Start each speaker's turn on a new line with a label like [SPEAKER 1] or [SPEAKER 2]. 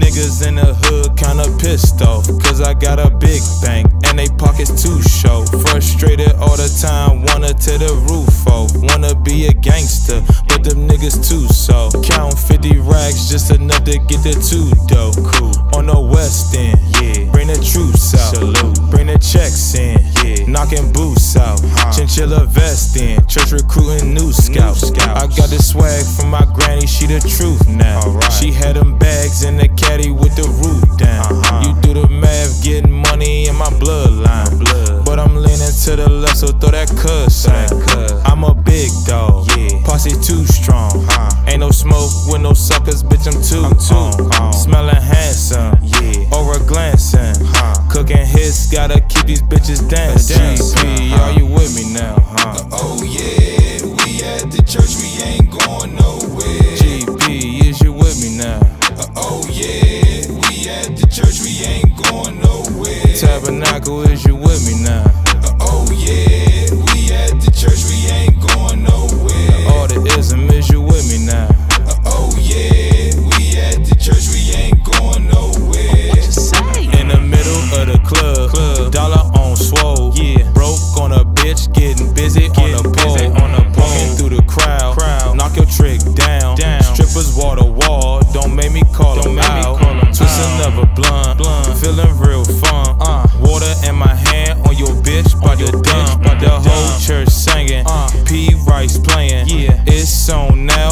[SPEAKER 1] niggas in the hood kinda pissed off. Cause I got a big bank and they pockets too show. Frustrated all the time, wanna to the roof off. Wanna be a gangster, but them niggas too so. Count 50 racks just enough to get the two dough. Cool. On the west end, yeah. Bring the troops out. Salute. Bring the checks in, yeah. Knocking boots out. Huh. Chinchilla vest in. Church recruiting new scouts. New scouts. I got the swag from my the truth now. She had them bags in the caddy with the roof down. You do the math, getting money in my bloodline. blood But I'm leaning to the left, so throw that cuss I'm a big dog, posse too strong. Huh. Ain't no smoke with no suckers, bitch. I'm too, too smelling handsome, aura glancing. Cooking hits, gotta keep these bitches dancing. Tabernacle, is you with me now?
[SPEAKER 2] Oh yeah, we at the church, we ain't going nowhere.
[SPEAKER 1] All the ism, is you with me now?
[SPEAKER 2] Oh yeah, we at the church, we ain't going nowhere. What you say? In the middle
[SPEAKER 1] of the club, dollar on swole. Yeah, broke on a bitch, getting busy on the pole. On the Walking through the crowd, knock your trick down. Strippers wall to wall, don't make me call them out. Twisting of a blunt, feeling real church singing, P Rice playing. Yeah. It's on now.